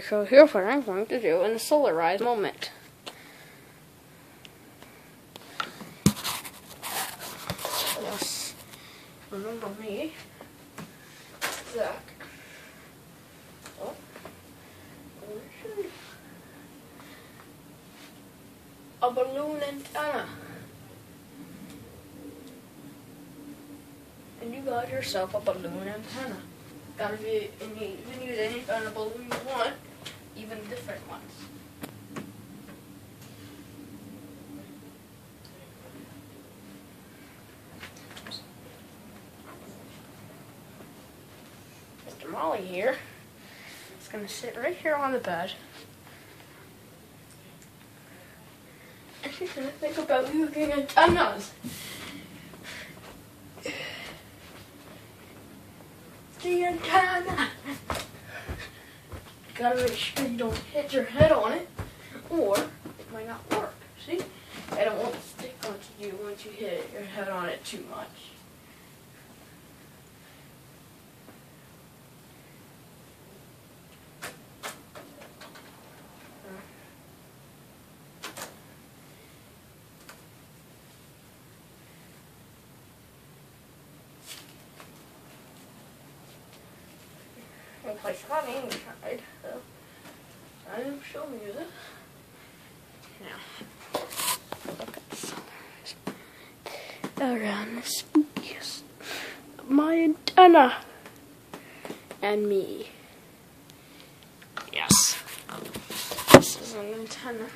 So here's what I'm going to do in the solarize moment. Yes. Remember me. Zach. Oh. A balloon antenna. And you got yourself a balloon antenna. Gotta be, and you can use any kind of balloon you want, even different ones. Mr. Molly here is gonna sit right here on the bed. And she's gonna think about using antennas. the Gotta make sure you don't hit your head on it, or it might not work. See? I don't want to stick onto you once you hit your head on it too much. And play some inside. So I'm showing you this. Now, look at this. Around the spookiest. My antenna. And me. Yes. This is an antenna.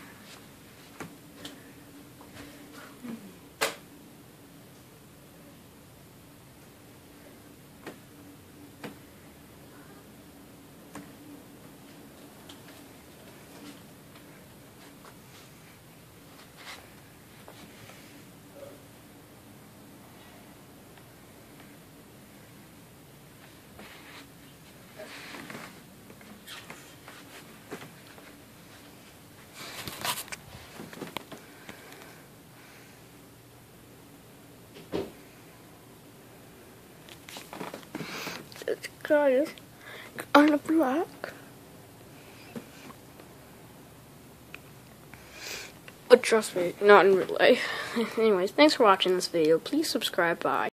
It's of, kind of black. But trust me, not in real life. Anyways, thanks for watching this video. Please subscribe. Bye.